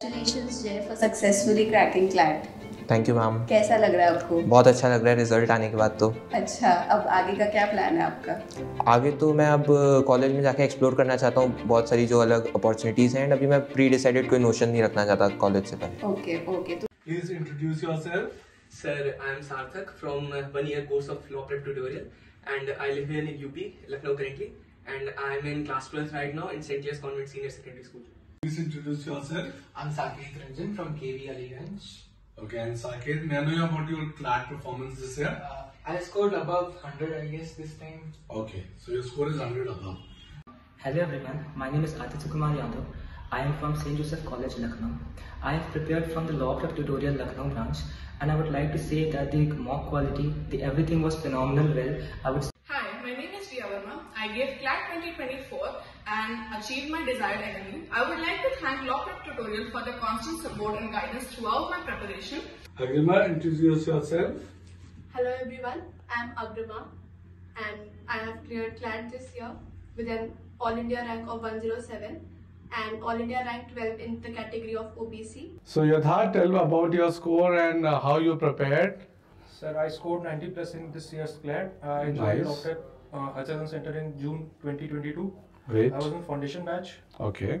Congratulations Jay for successfully cracking CLAT. Thank you ma'am कैसा लग रहा है आपको बहुत अच्छा लग रहा है रिज़ल्ट आने के बाद तो अच्छा अब आगे का क्या प्लान है आपका आगे तो मैं अब कॉलेज में जाके एक्सप्लोर करना चाहता हूँ बहुत सारी जो अलग अपॉर्चुनिटीज़ हैं एंड अभी मैं प्री डिसाइडेड कोई नोशन नहीं रखना चाहता कॉलेज से पहले ओके ओके तो Please introduce yourself. Sir, I am Sarthak from uh, one year course of law prep tutorial and I live here in UP, Lucknow currently and I am in class 12 right now in St. James Convent Senior Secondary School. Please introduce yourself. I'm Saket Ranjan from KV Aliganj. Okay, and Saket, may I know about your CLAT performance this year? Uh, I scored above 100, I guess, this time. Okay, so your score is 100 above. Hello everyone, my name is Aditya Kumar Yadav. I am from St. Joseph College, Lucknow. I have prepared from the Law Prep Tutorial Lucknow branch and I would like to say that the mock quality, the everything was phenomenal well. I would Hi, my name is Priya Verma. I gave CLAT 2024 and achieved my desired NLU. I would like to thank Law Prep Tutorial for the constant support and guidance throughout my preparation. Agrima, introduce yourself. Hello everyone, I am Agrima and I have cleared CLAT this year with an All India rank of 107 and All India rank 12 in the category of OBC. So Yadha, tell me about your score and uh, how you prepared. Sir, I scored 90 plus in this year's CLAT. I Nice. joined Dr. Uh, Hutchinson Center in June 2022. Great. I was in foundation batch. Okay.